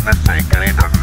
pertenecer, it.